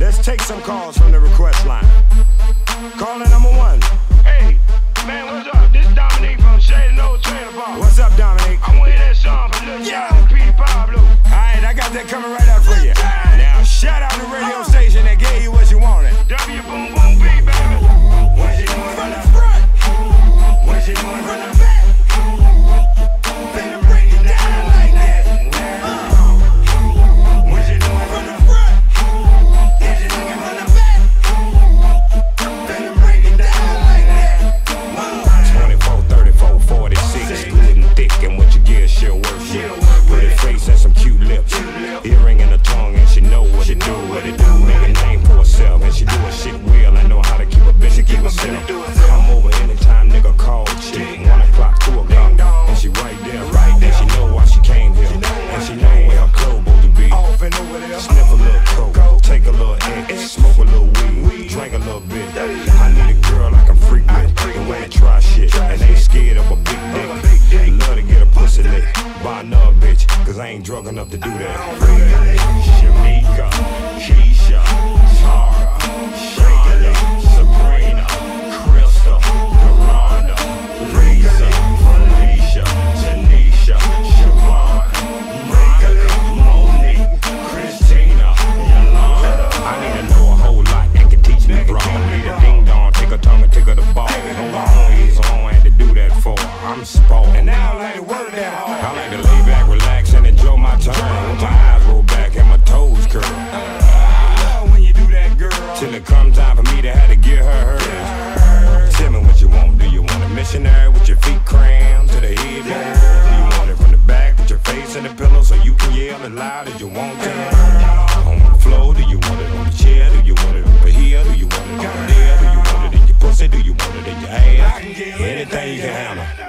Let's take some calls from the request line. Caller number one. Hey, man, what's up? This Dominique from Shady Old Trailer Park. What's up, Dominic? I want to hear that song from Lil Jon and Petey Pablo. Alright, I got that coming right out for you. Now, shout out the radio to do that. Shamika, Keisha, Tara, Shonda, Sabrina, Crystal, Lisa, Felicia, Tanisha, Siobhan, Monique, Christina, Yolanda. I need to know a whole lot and can teach me wrong. Need a ding dong, take a tongue and her the ball. Hold on, he's on, had to do that for. I'm spoiled. And now I like to work that hard. Missionary with your feet crammed to the headboard? Do you want it from the back with your face in the pillow so you can yell as loud as you want to? On the floor, do you want it on the chair? Do you want it over here? Do you want it over there? Do you want it in your pussy? Do you want it in your ass? Anything you can handle.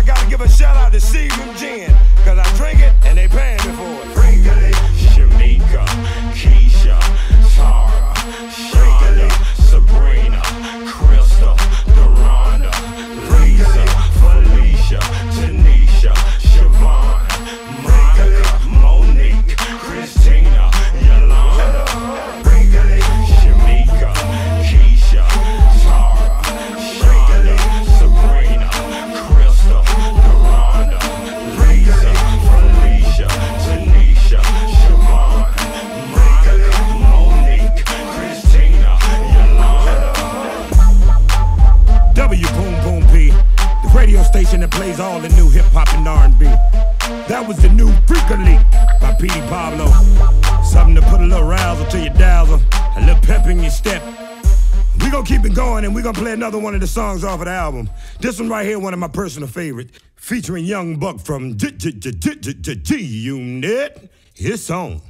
I gotta give a shout out to Seagram Gin. Cause I drink it and they paying me for it. Station that plays all the new hip hop and R&B. That was the new Freaker by Petey Pablo. Something to put a little razzle to your dazzle, a little pep in your step. We gonna keep it going and we gonna play another one of the songs off of the album. This one right here, one of my personal favorites, featuring Young Buck from G Unit. It's on.